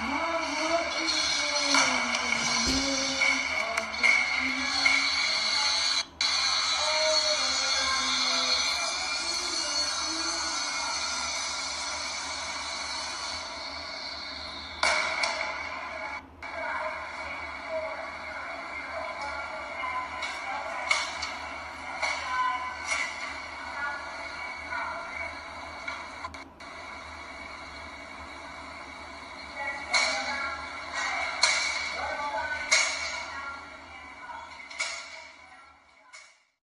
Oh.